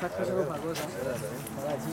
他开车都跑多少了，跑来接。